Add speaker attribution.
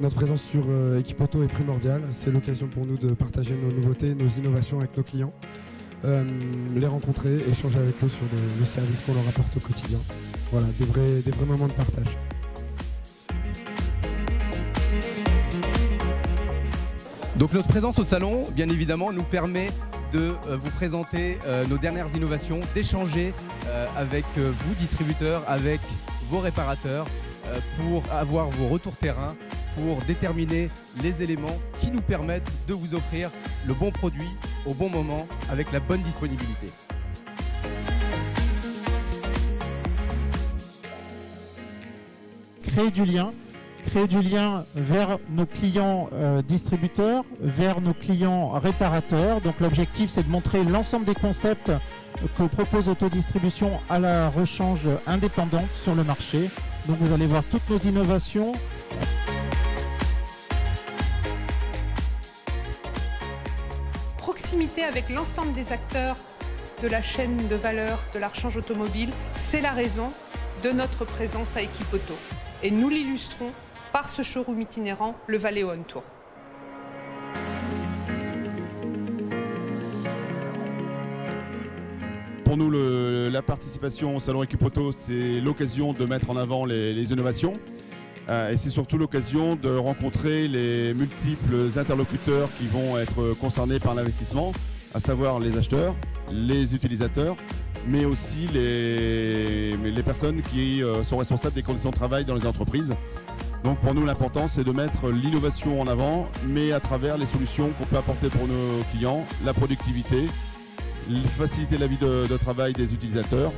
Speaker 1: Notre présence sur euh, Equipoto est primordiale. C'est l'occasion pour nous de partager nos nouveautés, nos innovations avec nos clients, euh, les rencontrer, échanger avec eux sur le, service qu'on leur apporte au quotidien. Voilà, des vrais, des vrais moments de partage.
Speaker 2: Donc notre présence au salon, bien évidemment, nous permet de euh, vous présenter euh, nos dernières innovations, d'échanger avec vous distributeurs, avec vos réparateurs, pour avoir vos retours terrain, pour déterminer les éléments qui nous permettent de vous offrir le bon produit au bon moment avec la bonne disponibilité.
Speaker 3: créer du lien, créer du lien vers nos clients euh, distributeurs, vers nos clients réparateurs. Donc l'objectif c'est de montrer l'ensemble des concepts que propose Autodistribution à la rechange indépendante sur le marché. Donc vous allez voir toutes nos innovations.
Speaker 4: Proximité avec l'ensemble des acteurs de la chaîne de valeur de la rechange automobile, c'est la raison de notre présence à Equipoto. Et nous l'illustrons par ce showroom itinérant, le Valais On Tour.
Speaker 5: Pour nous, la participation au Salon Equipoto, c'est l'occasion de mettre en avant les innovations. Euh, et c'est surtout l'occasion de rencontrer les multiples interlocuteurs qui vont être concernés par l'investissement, à savoir les acheteurs, les utilisateurs, mais aussi les, personnes qui euh, sont responsables des conditions de travail dans les entreprises. Donc pour nous, l'important, c'est de mettre l'innovation en avant, mais à travers les solutions qu'on peut apporter pour nos clients, la productivité, faciliter la vie de travail des utilisateurs